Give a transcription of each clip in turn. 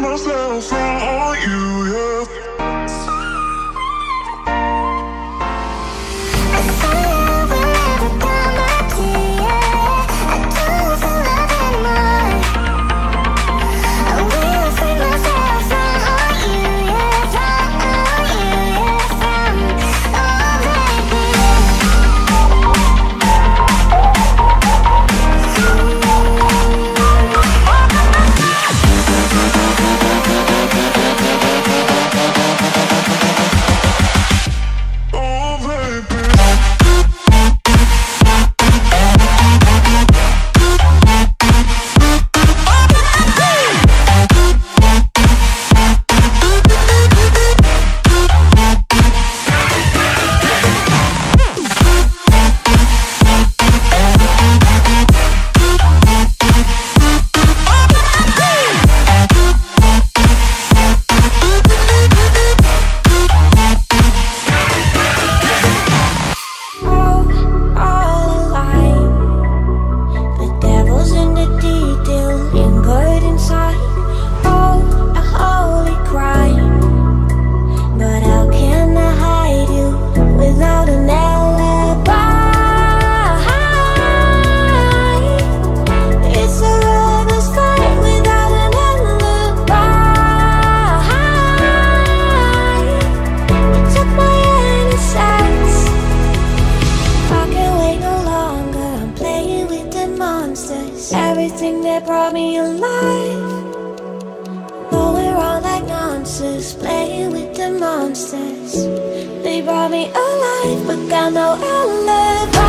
Myself brought me alive, but I know I'll live.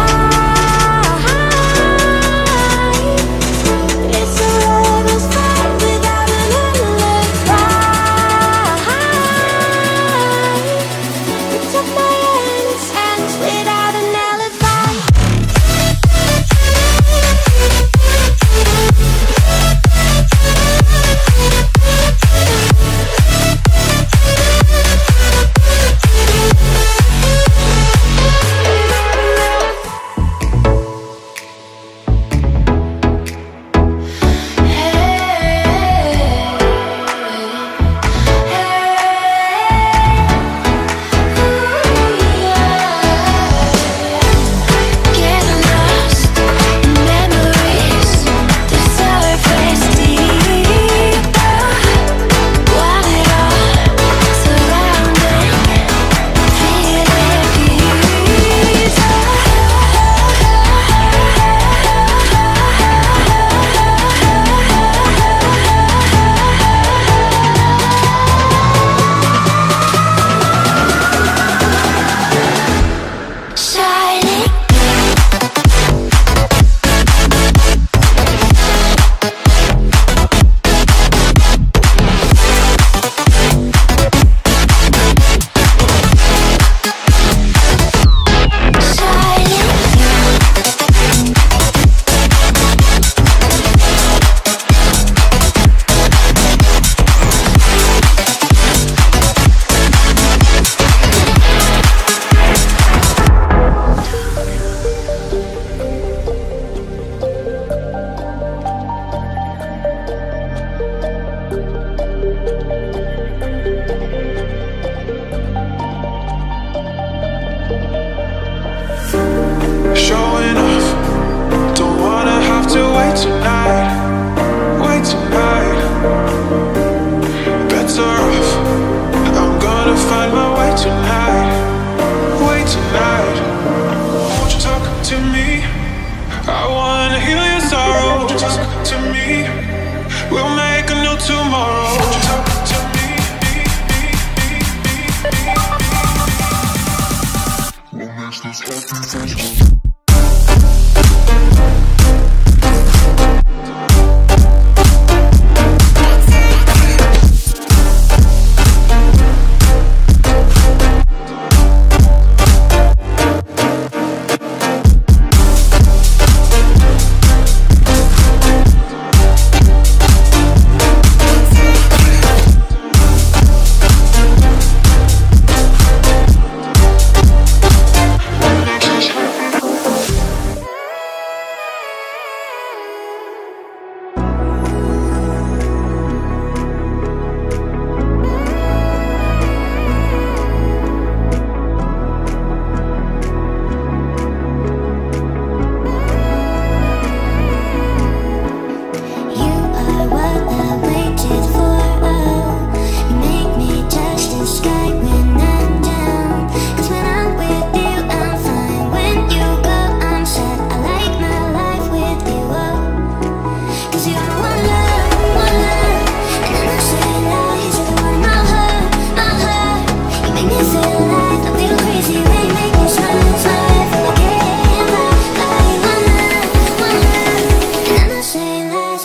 tomorrow. We'll make this.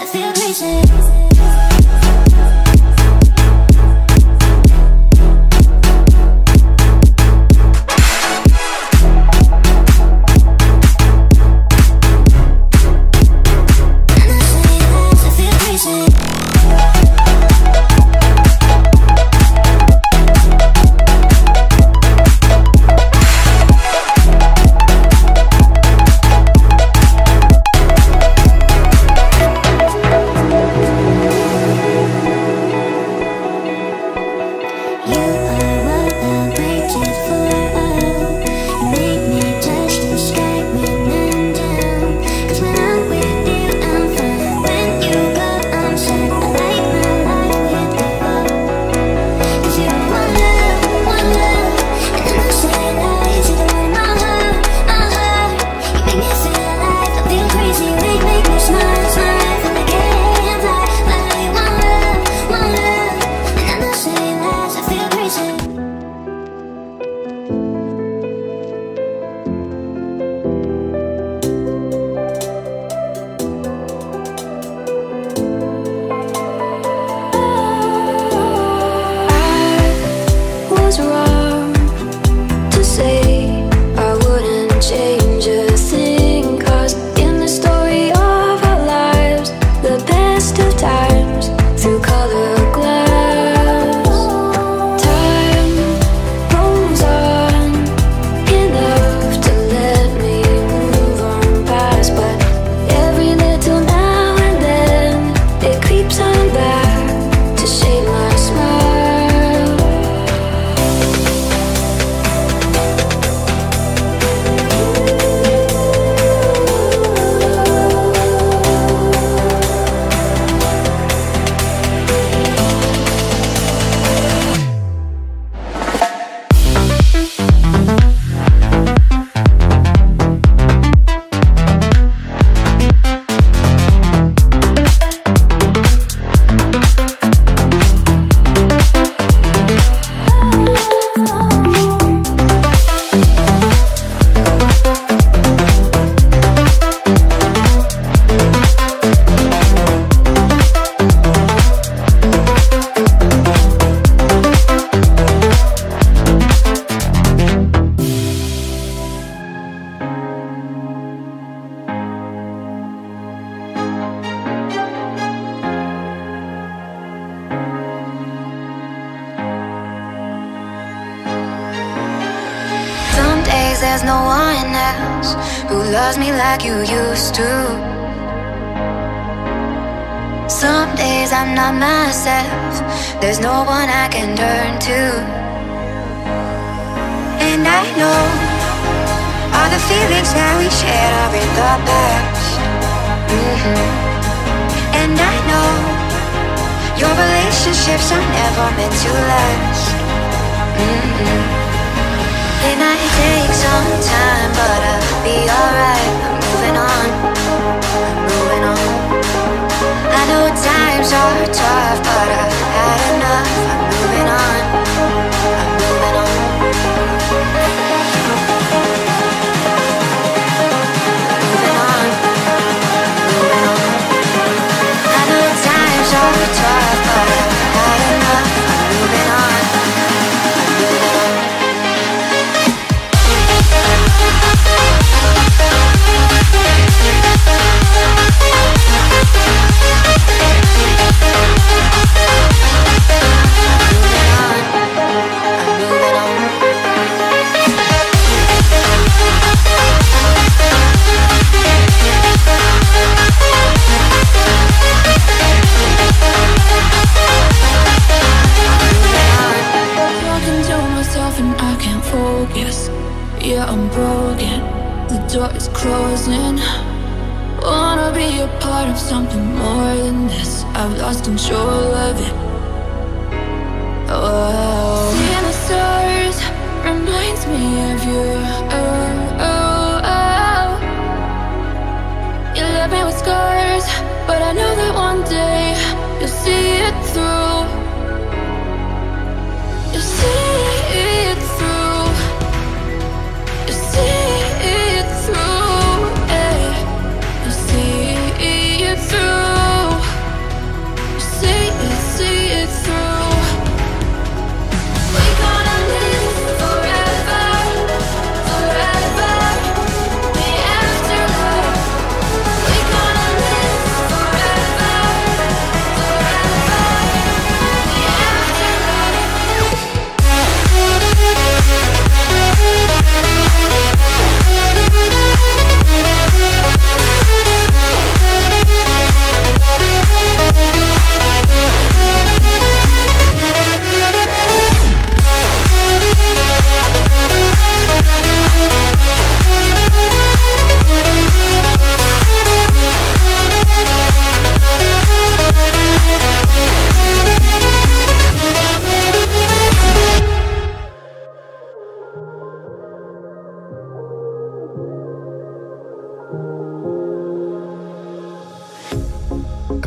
feel patient who loves me like you used to. Some days I'm not myself, there's no one I can turn to. And I know all the feelings that we shared are in the past. Mm-hmm. And I know your relationships are never meant to last. Mm-hmm. It might take some time, but I'll be alright. I'm moving on, moving on. I know times are tough, but I've me of you.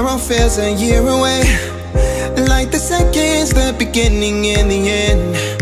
Tomorrow feels a year away. Like the seconds, the beginning and the end.